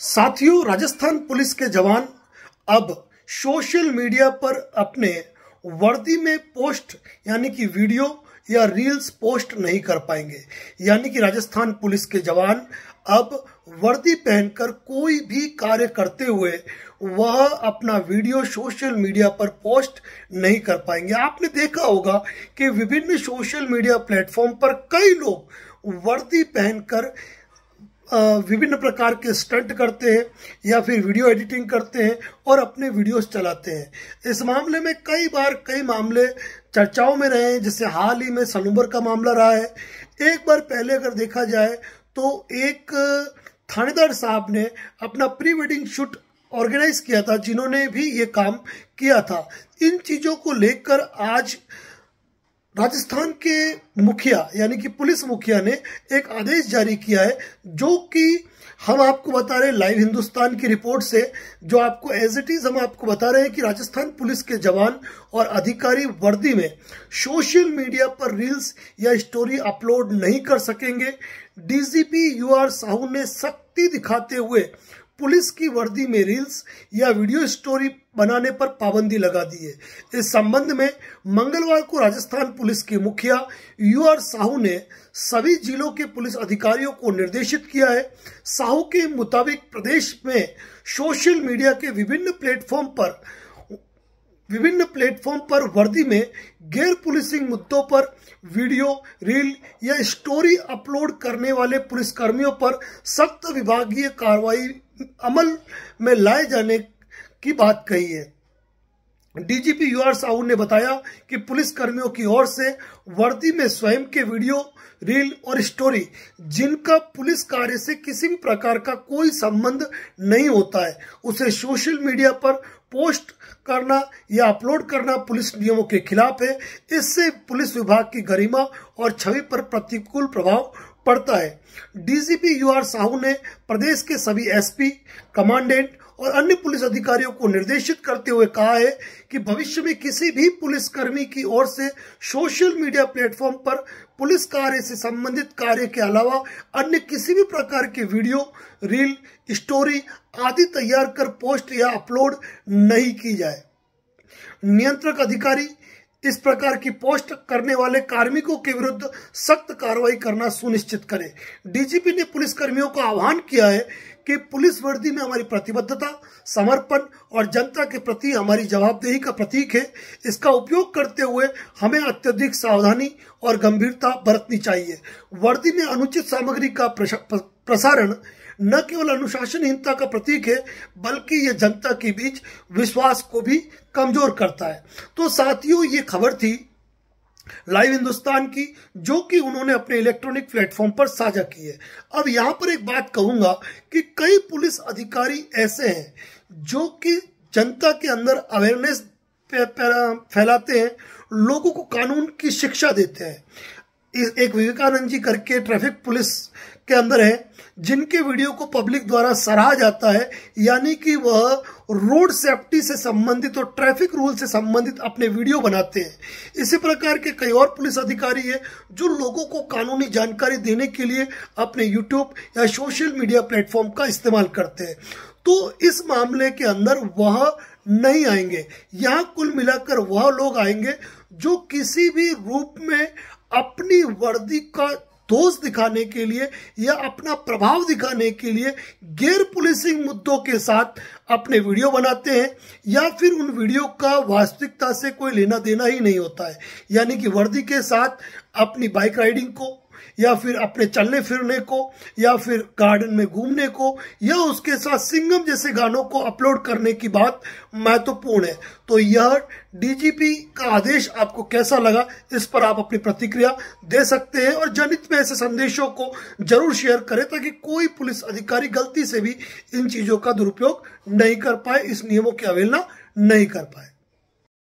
साथियों, राजस्थान पुलिस के जवान अब सोशल मीडिया पर अपने वर्दी में पोस्ट, यानी कि वीडियो या रील्स पोस्ट नहीं कर पाएँगे। यानी कि राजस्थान पुलिस के जवान अब वर्दी पहनकर कोई भी कार्य करते हुए वह अपना वीडियो सोशल मीडिया पर पोस्ट नहीं कर पाएँगे। आपने देखा होगा कि विभिन्न सोशल मीडिया प्लेटफॉर्म पर कई लोग वर्दी पहनकर विभिन्न प्रकार के स्टंट करते हैं या फिर वीडियो एडिटिंग करते हैं और अपने वीडियोस चलाते हैं। इस मामले में कई बार कई मामले चर्चाओं में रहे हैं, जैसे हाल ही में सलूबर का मामला रहा है। एक बार पहले अगर देखा जाए तो एक थानेदार साहब ने अपना प्री वेडिंग शूट ऑर्गेनाइज किया था, जिन्होंने भी ये काम किया था। इन चीज़ों को लेकर आज राजस्थान के मुखिया, यानी कि पुलिस मुखिया ने एक आदेश जारी किया है, जो कि हम आपको बता रहे हैं, लाइव हिंदुस्तान की रिपोर्ट से, जो आपको एज इट इज़ हम आपको बता रहे हैं कि राजस्थान पुलिस के जवान और अधिकारी वर्दी में सोशल मीडिया पर रील्स या स्टोरी अपलोड नहीं कर सकेंगे। डीजीपी यू आर साहू ने सख्ती दिखाते हुए पुलिस की वर्दी में रील्स या वीडियो स्टोरी बनाने पर पाबंदी लगा दी है। इस संबंध में मंगलवार को राजस्थान पुलिस के मुखिया यू आर साहू ने सभी जिलों के पुलिस अधिकारियों को निर्देशित किया है। साहू के मुताबिक प्रदेश में सोशल मीडिया के विभिन्न प्लेटफॉर्म पर विभिन्न प्लेटफॉर्म पर वर्दी में गैर पुलिसिंग मुद्दों पर वीडियो, रील या स्टोरी अपलोड करने वाले पुलिसकर्मियों पर सख्त विभागीय कार्रवाई अमल में लाए जाने की बात कही है। डीजीपी यू आर साहू ने बताया कि पुलिस कर्मियों की ओर से वर्दी में स्वयं के वीडियो, रील और स्टोरी, जिनका पुलिस कार्य से किसी भी प्रकार का कोई संबंध नहीं होता है, उसे सोशल मीडिया पर पोस्ट करना या अपलोड करना पुलिस नियमों के खिलाफ है। इससे पुलिस विभाग की गरिमा और छवि पर प्रतिकूल प्रभाव पड़ता है। डीजीपी यू आर साहू ने प्रदेश के सभी एसपी, कमांडेंट और अन्य पुलिस अधिकारियों को निर्देशित करते हुए कहा है कि भविष्य में किसी भी पुलिसकर्मी की ओर से सोशल मीडिया प्लेटफॉर्म पर पुलिस कार्य से संबंधित कार्य के अलावा अन्य किसी भी प्रकार के वीडियो, रील, स्टोरी आदि तैयार कर पोस्ट या अपलोड नहीं की जाए। नियंत्रक अधिकारी, इस प्रकार की पोस्ट करने वाले कार्मिकों के विरुद्ध सख्त कार्रवाई करना सुनिश्चित करें। डीजीपी ने पुलिस कर्मियों का आह्वान किया है कि पुलिस वर्दी में हमारी प्रतिबद्धता, समर्पण और जनता के प्रति हमारी जवाबदेही का प्रतीक है। इसका उपयोग करते हुए हमें अत्यधिक सावधानी और गंभीरता बरतनी चाहिए। वर्दी में अनुचित सामग्री का प्रसारण न केवल अनुशासनहीनता का प्रतीक है, बल्कि ये जनता के बीच विश्वास को भी कमज़ोर करता है। तो साथियों, ये खबर थी लाइव हिंदुस्तान की, जो कि उन्होंने अपने इलेक्ट्रॉनिक प्लेटफॉर्म पर साझा की है। अब यहाँ पर एक बात कहूँगा कि कई पुलिस अधिकारी ऐसे हैं जो कि जनता के अंदर अवेयरनेस फैलाते हैं, लोगों को कानून की शिक्षा देते हैं। एक विवेकानंद जी करके ट्रैफ़िक पुलिस के अंदर है, जिनके वीडियो को पब्लिक द्वारा सराहा जाता है, यानी कि वह रोड सेफ्टी से संबंधित और ट्रैफ़िक रूल से संबंधित अपने वीडियो बनाते हैं। इसी प्रकार के कई और पुलिस अधिकारी है, जो लोगों को कानूनी जानकारी देने के लिए अपने यूट्यूब या सोशल मीडिया प्लेटफॉर्म का इस्तेमाल करते हैं। तो इस मामले के अंदर वह नहीं आएँगे। यहाँ कुल मिलाकर वह लोग आएँगे जो किसी भी रूप में अपनी वर्दी का दोष दिखाने के लिए या अपना प्रभाव दिखाने के लिए गैर पुलिसिंग मुद्दों के साथ अपने वीडियो बनाते हैं या फिर उन वीडियो का वास्तविकता से कोई लेना देना ही नहीं होता है। यानी कि वर्दी के साथ अपनी बाइक राइडिंग को या फिर अपने चलने फिरने को, या फिर गार्डन में घूमने को, या उसके साथ सिंगम जैसे गानों को अपलोड करने की बात महत्वपूर्ण है। तो यह डीजीपी का आदेश आपको कैसा लगा, इस पर आप अपनी प्रतिक्रिया दे सकते हैं और जनहित में ऐसे संदेशों को ज़रूर शेयर करें ताकि कोई पुलिस अधिकारी गलती से भी इन चीज़ों का दुरुपयोग नहीं कर पाए, इस नियमों की अवहेलना नहीं कर पाए।